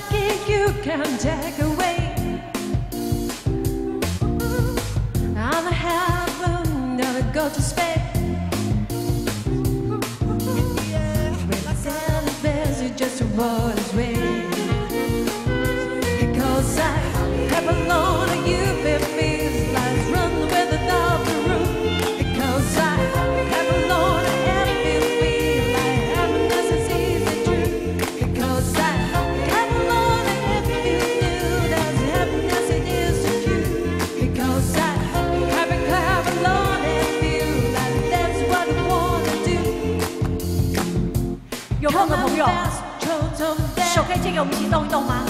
psychic you can take away. I'm a heaven, never go to space. With a yeah. you just roll way. 有空的朋友，手可以借给我们一起动一动吗？